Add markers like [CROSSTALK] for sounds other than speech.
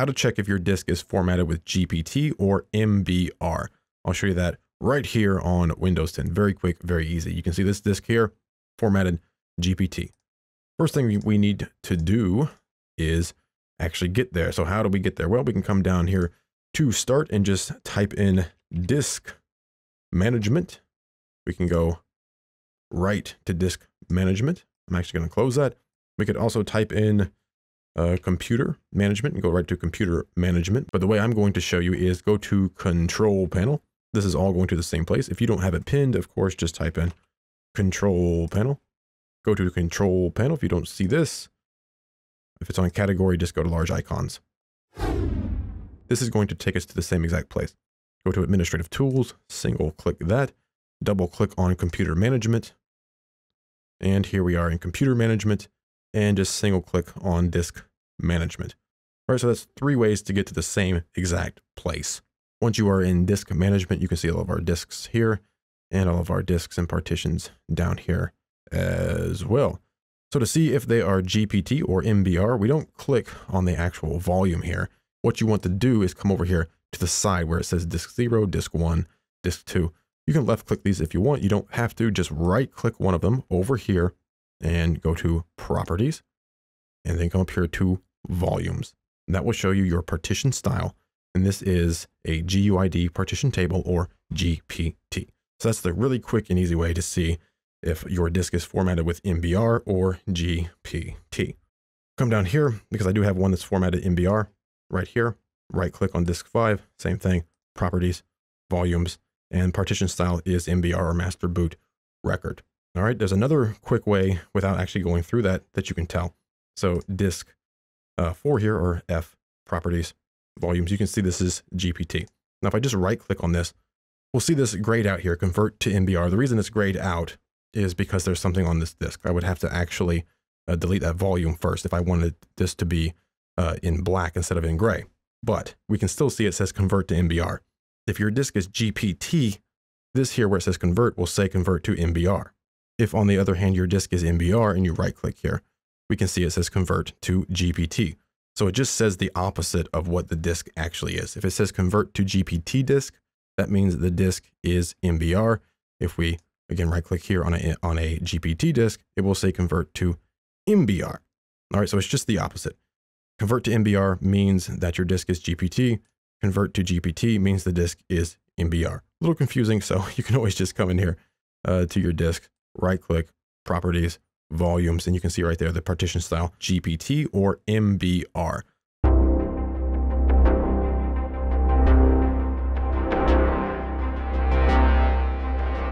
how to check if your disk is formatted with GPT or MBR. I'll show you that right here on Windows 10. Very quick, very easy. You can see this disk here, formatted GPT. First thing we need to do is actually get there. So how do we get there? Well, we can come down here to start and just type in disk management. We can go right to disk management. I'm actually going to close that. We could also type in uh, computer management and go right to computer management. But the way I'm going to show you is go to control panel. This is all going to the same place. If you don't have it pinned, of course, just type in control panel. Go to control panel. If you don't see this, if it's on category, just go to large icons. This is going to take us to the same exact place. Go to administrative tools, single click that, double click on computer management. And here we are in computer management and just single click on disk management. All right, so that's three ways to get to the same exact place. Once you are in disk management, you can see all of our disks here and all of our disks and partitions down here as well. So to see if they are GPT or MBR, we don't click on the actual volume here. What you want to do is come over here to the side where it says disk 0, disk 1, disk 2. You can left click these if you want. You don't have to. Just right click one of them over here and go to properties and then come up here to volumes. And that will show you your partition style. And this is a GUID partition table or GPT. So that's the really quick and easy way to see if your disk is formatted with MBR or GPT. Come down here because I do have one that's formatted MBR right here. Right click on disk 5, same thing, properties, volumes, and partition style is MBR or master boot record. All right, there's another quick way without actually going through that that you can tell. So disk uh, 4 here, or F, properties, volumes, you can see this is GPT. Now, if I just right click on this, we'll see this grayed out here, convert to MBR. The reason it's grayed out is because there's something on this disk. I would have to actually uh, delete that volume first if I wanted this to be uh, in black instead of in gray. But we can still see it says convert to MBR. If your disk is GPT, this here where it says convert will say convert to MBR. If on the other hand, your disk is MBR and you right click here, we can see it says convert to GPT. So it just says the opposite of what the disk actually is. If it says convert to GPT disk, that means the disk is MBR. If we again right click here on a on a GPT disk, it will say convert to MBR. All right, so it's just the opposite. Convert to MBR means that your disk is GPT. Convert to GPT means the disk is MBR. A little confusing, so [LAUGHS] you can always just come in here uh, to your disk, right click, properties, volumes, and you can see right there the partition style GPT or MBR.